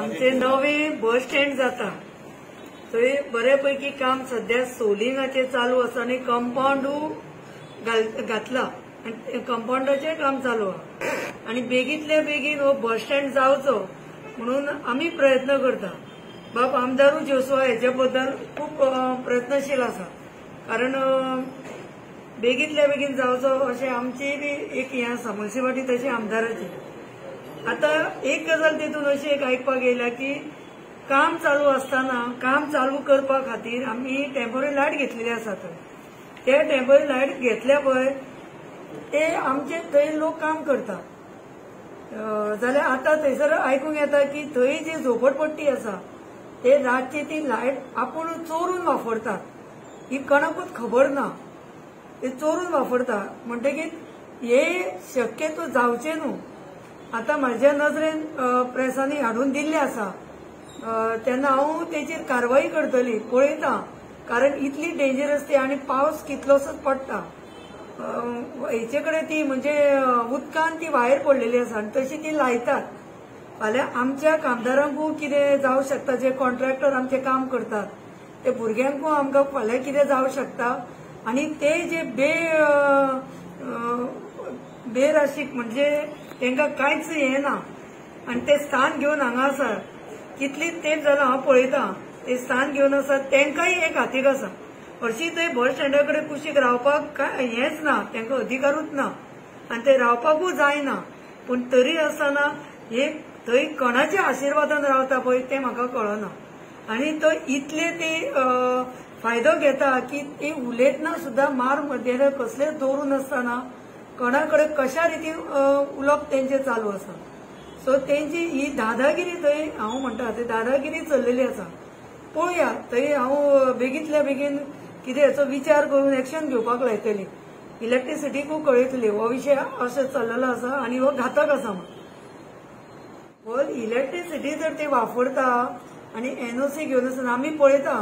आमचे नवे bus stand जाता. थंय बऱ्यापैकी काम सध्या सोलिंगाचे चालू आसा आनी कंपाऊंडू घातला. आनी काम चालू आहा. आनी बेगींतल्या बेगीन हो बस स्टँड जावचो म्हणून आमी प्रयत्न करता. बाब आमदारू जोसवा हेच्या बद्दल खूब प्रयत्नशील आसा कारण बेगीतल्या बेगींतल्या बेगीन जावचो अशें आमची बी एक हें आसा मुन्सिपाल्टी तशी आमदाराची. आता एक गजाल तितून अशी एक आयकपाक येयल्या की काम चालू असताना काम चालू करपा खातीर आमी टेंपररी लायट घेतलेली आसा थंय. ते टेंपररी लायट घेतल्या पळय ते आमचे थंय लोक काम करता. जाल्यार आतां थंयसर आयकूंक येता की थंय जी झोपडपट्टी आसा ते रातची ती लायट आपूण चोरून वापरतात. ही कोणाकूच खबर ना. ते चोरून वापरता. म्हणटकीर हे शक्यतो जावचे न्हू. आता म्हज्या नजरेन प्रेसांनी हाडून दिल्ले आसा. तेन्ना हांव तेचेर कारवाई करतली पळयता. कारण इतली डेंजरस ती आनी पावस कितलोसोच पडटा. हेचे कडेन ती म्हणजे उदकान ती वायर पडलेली आसा आनी तशी ती लायतात. फाल्यां आमच्या कामदारांकूय कितें जावं शकता जे कॉन्ट्रॅक्टर आमचे काम करतात. ते भुरग्यांकूय आमकां फाल्यां कितें जावं शकता. आनी ते जे बे बेराशीक म्हणजे तांकां कांयच हें ना आनी ते स्थान घेवन हांगा आसात कितली तेंप जालां हांव पळयतां. ते स्थान घेवन आसात तांकांय एक हातीक आसा हरशीं थंय बस स्टँडा कडेन कुशीक रावपाक कांय हेंच ना तांकां अधिकारूच ना. आनी ते रावपाकूय जायना. पूण तरी आसतना हे थंय कोणाच्या आशिर्वादान रावता पळय तें म्हाका कळना. आनी तो इतले ते फायदो घेता की ते उलयतना सुद्दां मार मध्येर कसलेच दवरून आसतना कोणाकडे कशा रितीन उलोवप तेंचे चालू आसा सो तेंची ही दादागिरी थंय हांव म्हणटा ती दादागिरी चललेली आसा. पळोवया थंय हांव बेगींतल्या बेगीन कितें हाचो विचार करून एक्शन घेवपाक लायतली. इलेक्ट्रिसिटीकूय कळयतली. हो विशय असो चल्लेलो आसा आनी हो घातक आसा म्हणून इलेक्ट्रिसिटी जर ते वापरता आणि एनओसी घेवन आसतना आमी पळयता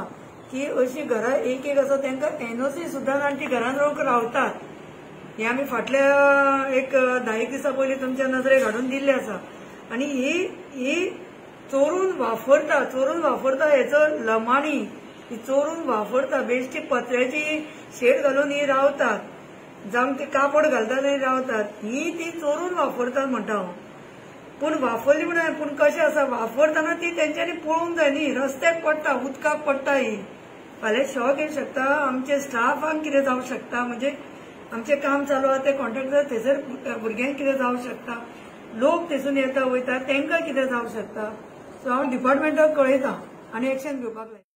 की अशी घरां एक एक आसा तांकां एनओसी सुद्दां आनी ती घरान रोख रावतात. हे आमी फाटल्या एक धा एक दिसा पयलीं तुमच्या नजरेक हाडून दिल्ले आसा आनी ही ही चोरून वापरता चोरून वापरता हेचो लमाणी ही चोरून वापरता बेश्टी पत्र्याची शेड घालून ही रावतात. जावं ते कापड घालतात आनी रावतात. ही ती चोरून वापरतात म्हणटा हांव हो. पूण वापरली म्हणून पूण कशें आसा वापरतना ती तेंच्यांनी पळोवंक जाय न्ही. रस्त्याक पडटा उदकाक पडटा ही. फाल्यां शॉक येवंक शकता आमचे स्टाफांक कितें जावंक शकता. म्हणजे आमचें काम चालू आहा ते कॉन्ट्रॅक्टर थंयसर भुरग्यांक कितें जावंक शकता लोक थंयसून येता वयता तांकां कितें जावंक शकता. सो हांव डिपार्टमेंटाक कळयतां आनी एक्शन घेवपाक लायता